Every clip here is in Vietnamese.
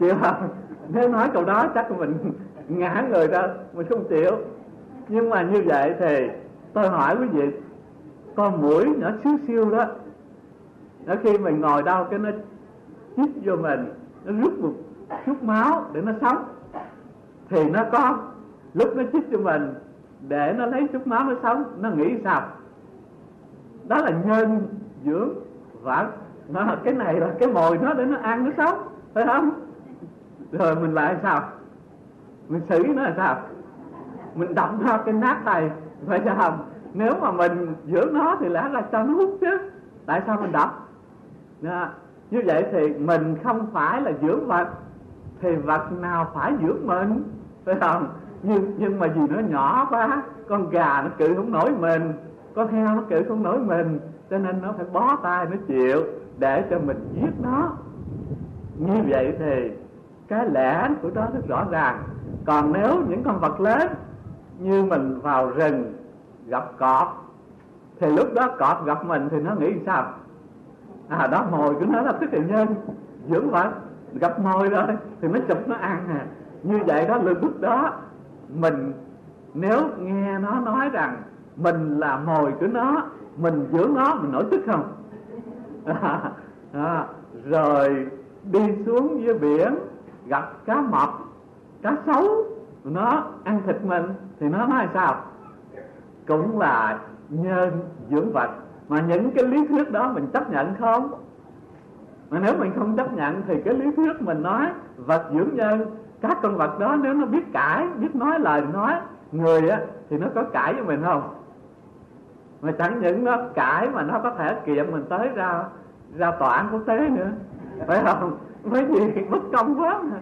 chịu không nếu nói câu đó chắc mình ngã người ra mình không chịu nhưng mà như vậy thì tôi hỏi quý vị con mũi nhỏ xíu siêu đó. Nó khi mình ngồi đau cái nó chích vô mình, nó rút một chút máu để nó sống. Thì nó có lúc nó chích cho mình để nó lấy chút máu nó sống, nó nghĩ sao? Đó là nhân dưỡng và nó, cái này là cái mồi nó để nó ăn nó sống, phải không? Rồi mình lại sao? Mình xử nó là sao? Mình đập ra cái nát này phải không nếu mà mình dưỡng nó thì lẽ là cho nó hút chứ. Tại sao mình đập? Đó. như vậy thì mình không phải là dưỡng vật, thì vật nào phải dưỡng mình? Phải không? Nhưng nhưng mà vì nó nhỏ quá, con gà nó cự không nổi mình, con heo nó cự không nổi mình, cho nên nó phải bó tay, nó chịu để cho mình giết nó. Như vậy thì cái lẽ của đó rất rõ ràng. Còn nếu những con vật lớn như mình vào rừng gặp cọp thì lúc đó cọp gặp mình thì nó nghĩ sao? À đó mồi của nó là thức tự nhân. Dưỡng vật gặp mồi rồi thì nó chụp nó ăn à. Như vậy đó lúc đó mình nếu nghe nó nói rằng mình là mồi của nó mình dưỡng nó mình nổi tức không? À, à, rồi đi xuống dưới biển gặp cá mập, cá sấu, nó ăn thịt mình thì nó nói sao? Cũng là nhân dưỡng vật mà những cái lý thuyết đó mình chấp nhận không? Mà nếu mình không chấp nhận thì cái lý thuyết mình nói vật dưỡng nhân, các con vật đó nếu nó biết cãi, biết nói lời nói, người á, thì nó có cãi với mình không? Mà chẳng những nó cãi mà nó có thể kiện mình tới ra ra tòa án quốc tế nữa, phải không? Mấy gì bất công quá. Mà.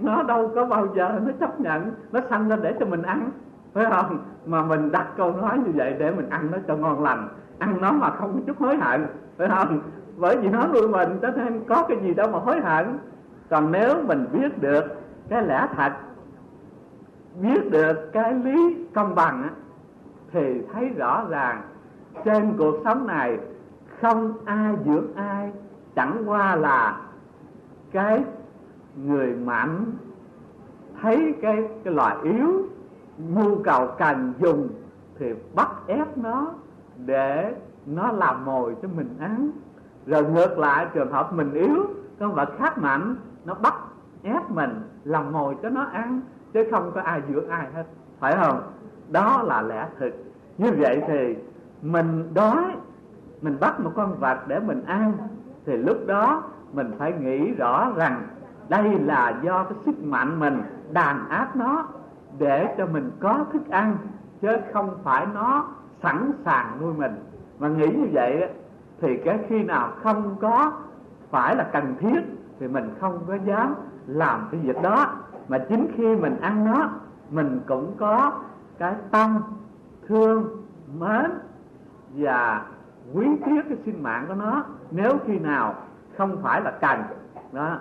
nó đâu có bao giờ nó chấp nhận nó sanh ra để cho mình ăn. Phải không? Mà mình đặt câu nói như vậy để mình ăn nó cho ngon lành. Ăn nó mà không có chút hối hận. Phải không? Bởi vì nó nuôi mình cho nên có cái gì đâu mà hối hận. Còn nếu mình biết được cái lẽ thật biết được cái lý công bằng á, thì thấy rõ ràng trên cuộc sống này không ai dưỡng ai chẳng qua là cái người mạnh thấy cái cái loại yếu nhu cầu cần dùng thì bắt ép nó để nó làm mồi cho mình ăn. Rồi ngược lại, trường hợp mình yếu con vật khác mạnh nó bắt ép mình làm mồi cho nó ăn, chứ không có ai dưỡng ai hết. Phải không? Đó là lẽ thực. Như vậy thì mình đói, mình bắt một con vật để mình ăn, thì lúc đó mình phải nghĩ rõ rằng đây là do cái sức mạnh mình đàn áp nó để cho mình có thức ăn, chứ không phải nó sẵn sàng nuôi mình. Mà nghĩ như vậy thì cái khi nào không có phải là cần thiết thì mình không có dám làm cái việc đó. Mà chính khi mình ăn nó, mình cũng có cái tâm, thương, mến và quý tiếc cái sinh mạng của nó. Nếu khi nào không phải là cần đó.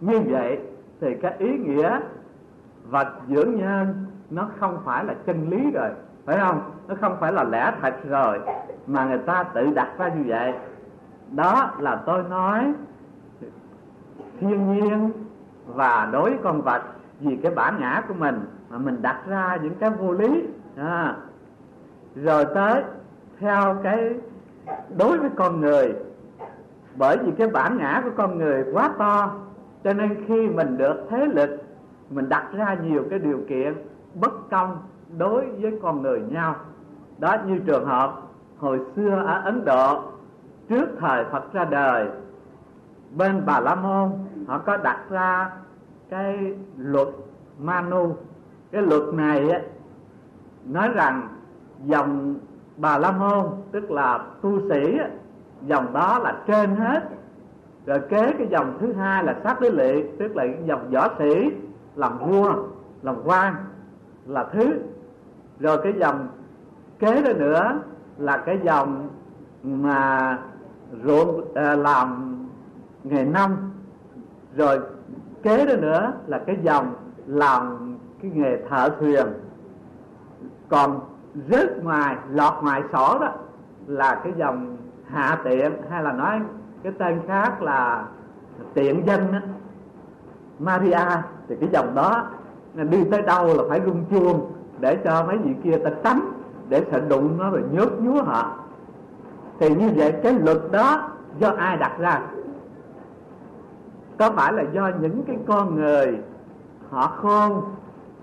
Như vậy thì cái ý nghĩa vật dưỡng nhân nó không phải là chân lý rồi, phải không? Nó không phải là lẽ thật rồi mà người ta tự đặt ra như vậy. Đó là tôi nói thiên nhiên và đối với con vật vì cái bản ngã của mình mà mình đặt ra những cái vô lý. À. rồi tới theo cái đối với con người bởi vì cái bản ngã của con người quá to, cho nên khi mình được thế lực, mình đặt ra nhiều cái điều kiện bất công đối với con người nhau. Đó như trường hợp hồi xưa ở ấn độ, trước thời phật ra đời, bên bà la môn, họ có đặt ra cái luật manu. Cái luật này á, nói rằng dòng bà la môn, tức là tu sĩ dòng đó là trên hết. Rồi kế cái dòng thứ hai là sát lý lệ tức là cái dòng võ sĩ làm vua làm quan là thứ. Rồi cái dòng kế đó nữa là cái dòng mà ruộng à, làm nghề nông. Rồi kế đó nữa là cái dòng làm cái nghề thợ thuyền. Còn rớt ngoài lọt ngoài sổ đó là cái dòng hạ tiện hay là nói cái tên khác là tiện dân đó. Maria thì cái dòng đó đi tới đâu là phải rung chuông để cho mấy vị kia ta tránh để sợ đụng nó rồi nhớt nhúa họ thì như vậy cái luật đó do ai đặt ra có phải là do những cái con người họ khôn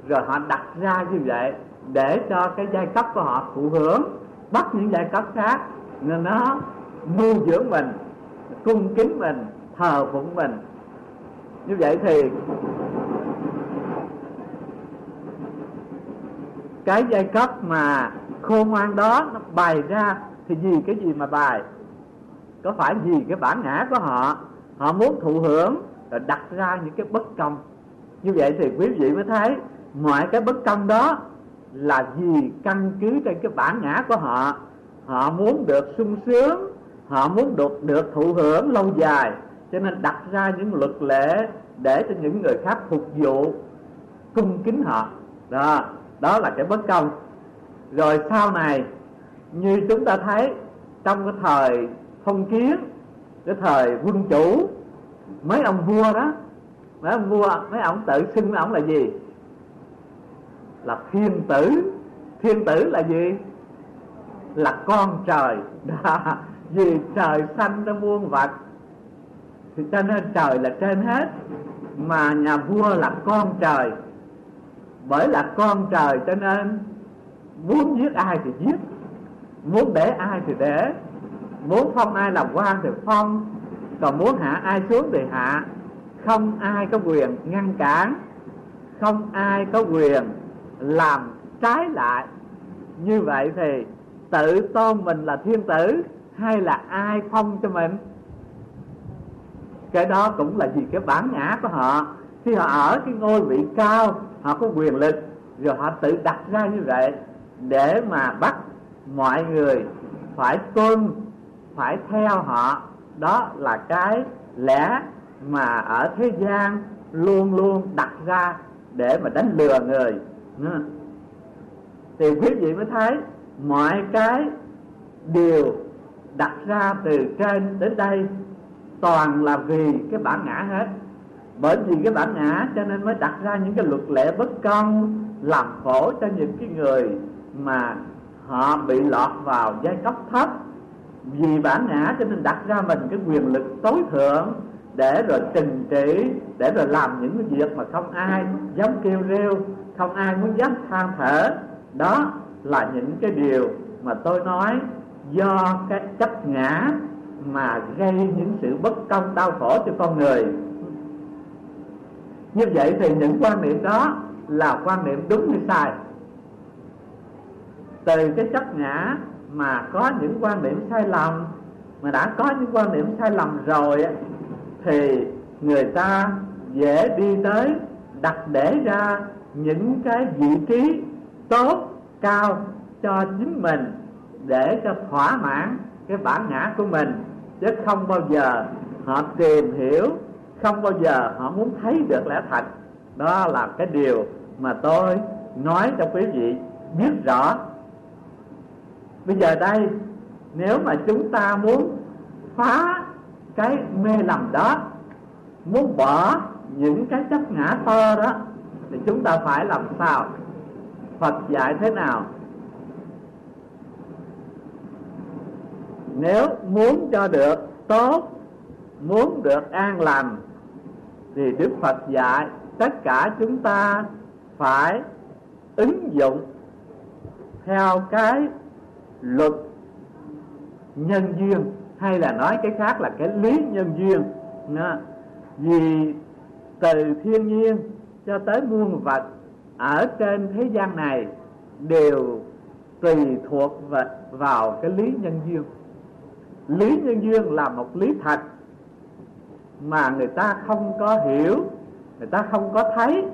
rồi họ đặt ra như vậy để cho cái giai cấp của họ thụ hưởng, bắt những giai cấp khác nên nó nuôi dưỡng mình, cung kính mình, thờ phụng mình. Như vậy thì cái giai cấp mà khôn ngoan đó nó bày ra thì vì cái gì mà bài có phải vì cái bản ngã của họ họ muốn thụ hưởng rồi đặt ra những cái bất công? Như vậy thì quý vị mới thấy mọi cái bất công đó là vì căn cứ trên cái bản ngã của họ họ muốn được sung sướng, họ muốn được được thụ hưởng lâu dài. Cho nên đặt ra những luật lệ để cho những người khác phục vụ, cung kính họ. Đó đó là cái bất công. Rồi sau này, như chúng ta thấy, trong cái thời phong kiến, cái thời quân chủ, mấy ông vua đó, mấy ông vua, mấy ông tự xưng ông là gì? Là thiên tử. Thiên tử là gì? Là con trời đó. vì trời xanh nó muôn vật. Thì cho nên trời là trên hết, mà nhà vua là con trời. Bởi là con trời cho nên muốn giết ai thì giết, muốn để ai thì để muốn phong ai làm quan thì phong, còn muốn hạ ai xuống thì hạ. Không ai có quyền ngăn cản, không ai có quyền làm trái lại. Như vậy thì tự tôn mình là thiên tử hay là ai phong cho mình? Cái đó cũng là vì cái bản ngã của họ. Khi họ ở cái ngôi vị cao, họ có quyền lực, rồi họ tự đặt ra như vậy để mà bắt mọi người phải tuân, phải theo họ. Đó là cái lẽ mà ở thế gian luôn luôn đặt ra để mà đánh lừa người. Thì quý vị mới thấy mọi cái điều đặt ra từ trên đến đây, toàn là vì cái bản ngã hết. Bởi vì cái bản ngã cho nên mới đặt ra những cái luật lệ bất công, làm khổ cho những cái người mà họ bị lọt vào giai cấp thấp. Vì bản ngã cho nên đặt ra mình cái quyền lực tối thượng để rồi trừng trị, để rồi làm những cái việc mà không ai dám kêu rêu, không ai muốn dám than thở. Đó là những cái điều mà tôi nói do cái chấp ngã mà gây những sự bất công đau khổ cho con người. Như vậy thì những quan niệm đó là quan niệm đúng hay sai? Từ cái chấp ngã mà có những quan niệm sai lầm, mà đã có những quan niệm sai lầm rồi thì người ta dễ đi tới đặt để ra những cái vị trí tốt cao cho chính mình để cho thỏa mãn cái bản ngã của mình. Chứ không bao giờ họ tìm hiểu, không bao giờ họ muốn thấy được lẽ thật. Đó là cái điều mà tôi nói cho quý vị biết rõ. Bây giờ đây, nếu mà chúng ta muốn phá cái mê lầm đó, muốn bỏ những cái chấp ngã to đó, thì chúng ta phải làm sao? Phật dạy thế nào? Nếu muốn cho được tốt, muốn được an lành, thì đức phật dạy tất cả chúng ta phải ứng dụng theo cái luật nhân duyên, hay là nói cái khác là cái lý nhân duyên. Vì từ thiên nhiên cho tới muôn vật ở trên thế gian này đều tùy thuộc vào cái lý nhân duyên. Lý nhân duyên là một lý thật mà người ta không có hiểu, người ta không có thấy.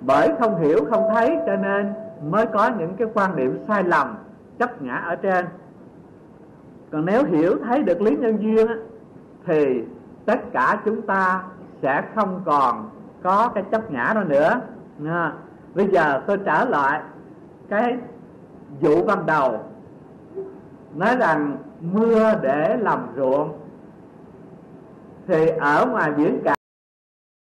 Bởi không hiểu, không thấy cho nên mới có những cái quan điểm sai lầm, chấp ngã ở trên. Còn nếu hiểu, thấy được lý nhân duyên thì tất cả chúng ta sẽ không còn có cái chấp ngã đó nữa à, bây giờ tôi trả lại cái vụ ban đầu. Nói rằng mưa để làm ruộng thì ở ngoài biển cả